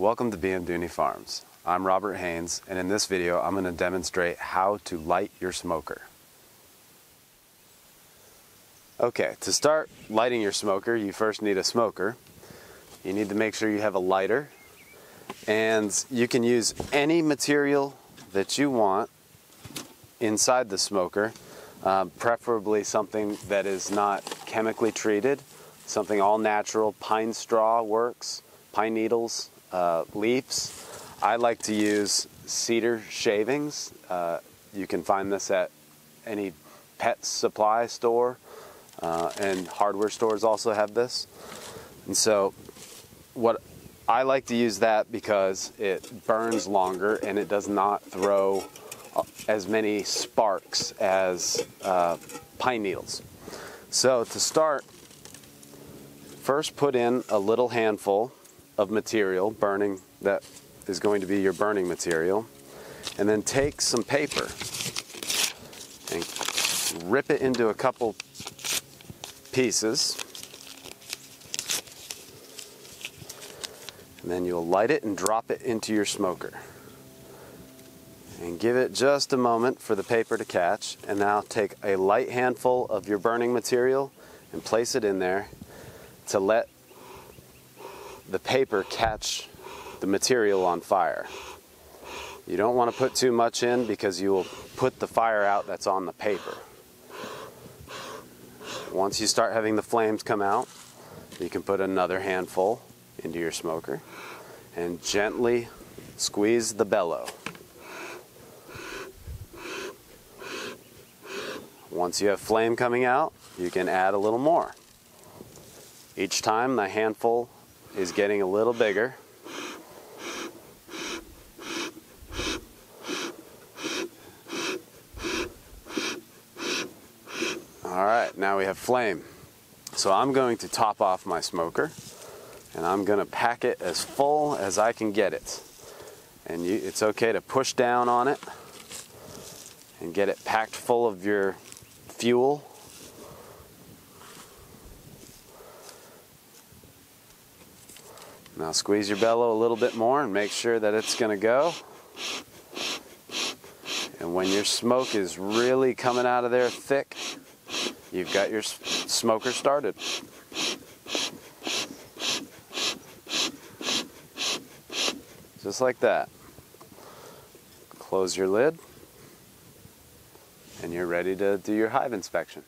Welcome to BM Dooney Farms. I'm Robert Haynes and in this video I'm going to demonstrate how to light your smoker. Okay, to start lighting your smoker you first need a smoker. You need to make sure you have a lighter and you can use any material that you want inside the smoker, uh, preferably something that is not chemically treated, something all natural, pine straw works, pine needles, uh, leaves. I like to use cedar shavings. Uh, you can find this at any pet supply store uh, and hardware stores also have this. And so what I like to use that because it burns longer and it does not throw uh, as many sparks as uh, pine needles. So to start, first put in a little handful of material, burning, that is going to be your burning material. And then take some paper and rip it into a couple pieces. And then you'll light it and drop it into your smoker. And give it just a moment for the paper to catch. And now take a light handful of your burning material and place it in there to let the paper catch the material on fire. You don't want to put too much in because you will put the fire out that's on the paper. Once you start having the flames come out, you can put another handful into your smoker and gently squeeze the bellow. Once you have flame coming out, you can add a little more. Each time the handful is getting a little bigger. All right, now we have flame. So I'm going to top off my smoker and I'm going to pack it as full as I can get it. And you, it's okay to push down on it and get it packed full of your fuel Now squeeze your bellow a little bit more and make sure that it's going to go. And when your smoke is really coming out of there thick, you've got your smoker started. Just like that. Close your lid and you're ready to do your hive inspection.